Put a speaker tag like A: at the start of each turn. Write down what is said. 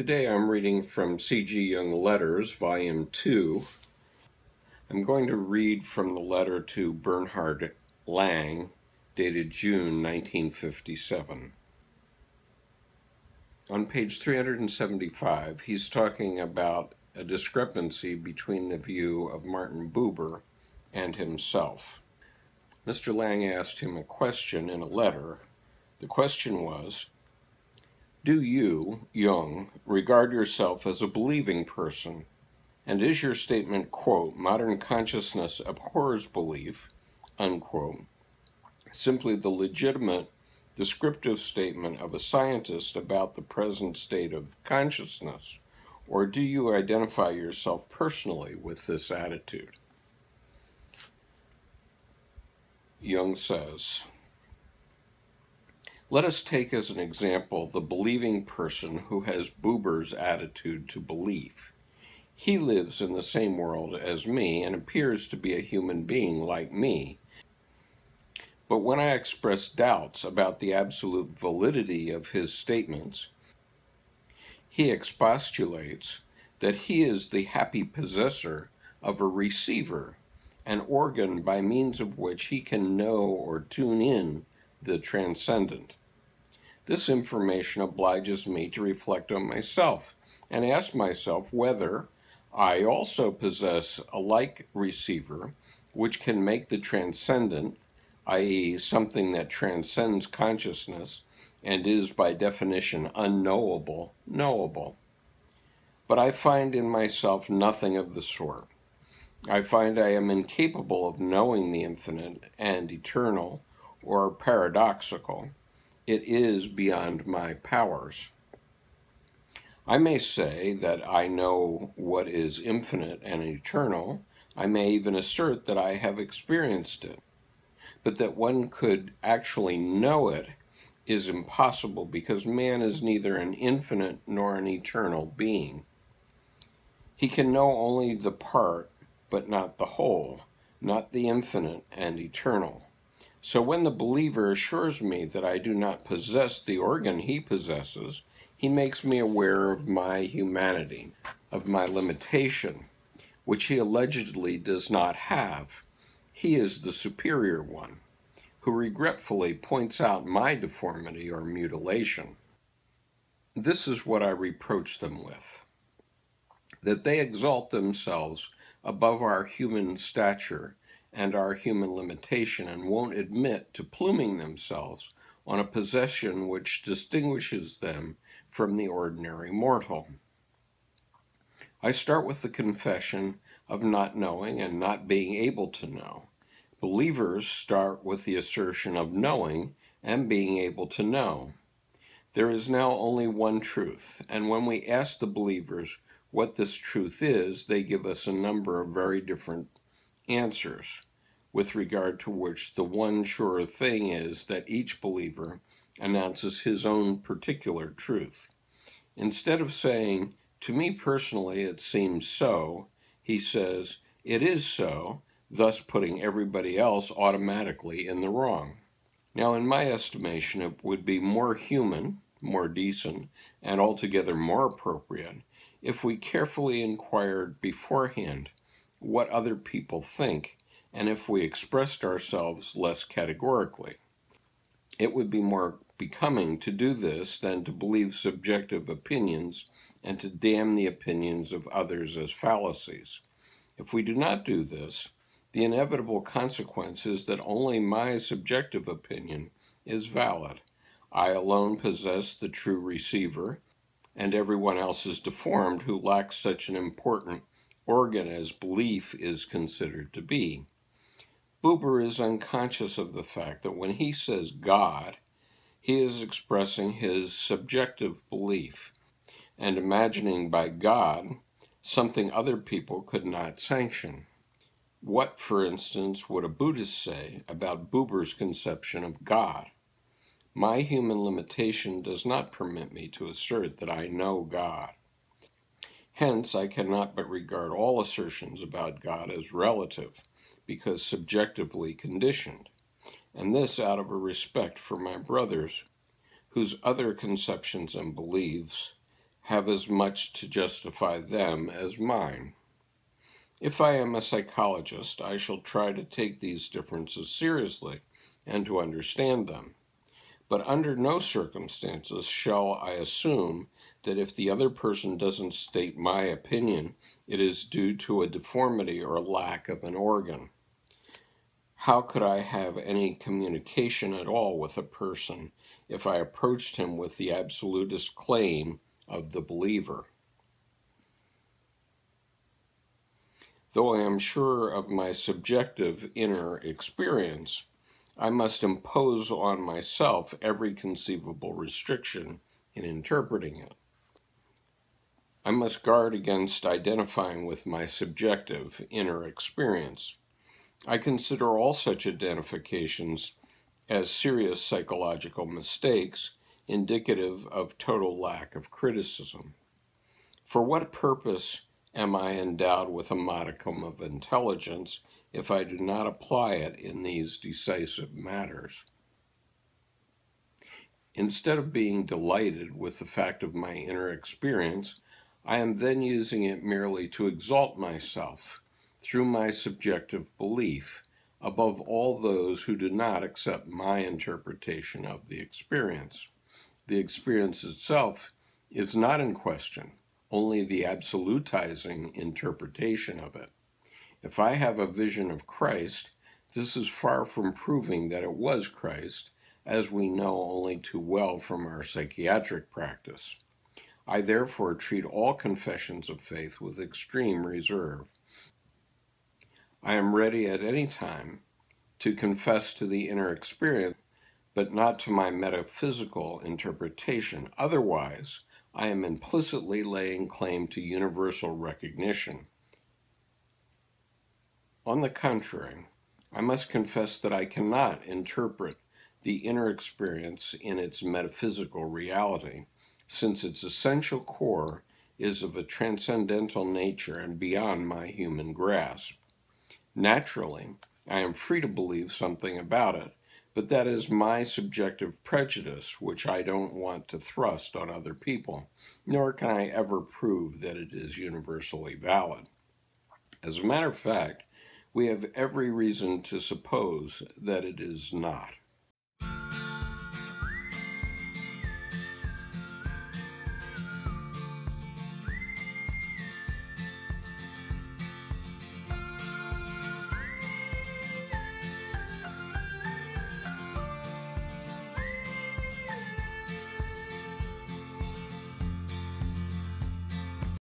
A: Today I'm reading from C.G. Jung Letters, Volume 2. I'm going to read from the letter to Bernhard Lang, dated June 1957. On page 375, he's talking about a discrepancy between the view of Martin Buber and himself. Mr. Lang asked him a question in a letter. The question was, do you, Jung, regard yourself as a believing person? And is your statement, quote, modern consciousness abhors belief, unquote, simply the legitimate descriptive statement of a scientist about the present state of consciousness? Or do you identify yourself personally with this attitude? Jung says, let us take as an example the believing person who has Buber's attitude to belief. He lives in the same world as me and appears to be a human being like me. But when I express doubts about the absolute validity of his statements, he expostulates that he is the happy possessor of a receiver, an organ by means of which he can know or tune in the transcendent. This information obliges me to reflect on myself and ask myself whether I also possess a like receiver which can make the transcendent, i.e., something that transcends consciousness and is by definition unknowable, knowable. But I find in myself nothing of the sort. I find I am incapable of knowing the infinite and eternal or paradoxical it is beyond my powers. I may say that I know what is infinite and eternal. I may even assert that I have experienced it. But that one could actually know it is impossible because man is neither an infinite nor an eternal being. He can know only the part, but not the whole, not the infinite and eternal. So when the believer assures me that I do not possess the organ he possesses, he makes me aware of my humanity, of my limitation, which he allegedly does not have. He is the superior one, who regretfully points out my deformity or mutilation. This is what I reproach them with, that they exalt themselves above our human stature and our human limitation and won't admit to pluming themselves on a possession which distinguishes them from the ordinary mortal. I start with the confession of not knowing and not being able to know. Believers start with the assertion of knowing and being able to know. There is now only one truth, and when we ask the believers what this truth is, they give us a number of very different answers, with regard to which the one sure thing is that each believer announces his own particular truth. Instead of saying, to me personally it seems so, he says, it is so, thus putting everybody else automatically in the wrong. Now, in my estimation, it would be more human, more decent, and altogether more appropriate if we carefully inquired beforehand what other people think, and if we expressed ourselves less categorically. It would be more becoming to do this than to believe subjective opinions and to damn the opinions of others as fallacies. If we do not do this, the inevitable consequence is that only my subjective opinion is valid. I alone possess the true receiver, and everyone else is deformed who lacks such an important organ as belief is considered to be. Buber is unconscious of the fact that when he says God, he is expressing his subjective belief and imagining by God something other people could not sanction. What, for instance, would a Buddhist say about Buber's conception of God? My human limitation does not permit me to assert that I know God. Hence, I cannot but regard all assertions about God as relative, because subjectively conditioned, and this out of a respect for my brothers, whose other conceptions and beliefs have as much to justify them as mine. If I am a psychologist, I shall try to take these differences seriously and to understand them. But under no circumstances shall I assume that if the other person doesn't state my opinion, it is due to a deformity or lack of an organ. How could I have any communication at all with a person if I approached him with the absolutist claim of the believer? Though I am sure of my subjective inner experience, I must impose on myself every conceivable restriction in interpreting it. I must guard against identifying with my subjective inner experience. I consider all such identifications as serious psychological mistakes indicative of total lack of criticism. For what purpose am I endowed with a modicum of intelligence if I do not apply it in these decisive matters? Instead of being delighted with the fact of my inner experience, I am then using it merely to exalt myself through my subjective belief above all those who do not accept my interpretation of the experience. The experience itself is not in question, only the absolutizing interpretation of it. If I have a vision of Christ, this is far from proving that it was Christ, as we know only too well from our psychiatric practice. I therefore treat all confessions of faith with extreme reserve. I am ready at any time to confess to the inner experience, but not to my metaphysical interpretation. Otherwise, I am implicitly laying claim to universal recognition. On the contrary, I must confess that I cannot interpret the inner experience in its metaphysical reality since its essential core is of a transcendental nature and beyond my human grasp. Naturally, I am free to believe something about it, but that is my subjective prejudice, which I don't want to thrust on other people, nor can I ever prove that it is universally valid. As a matter of fact, we have every reason to suppose that it is not.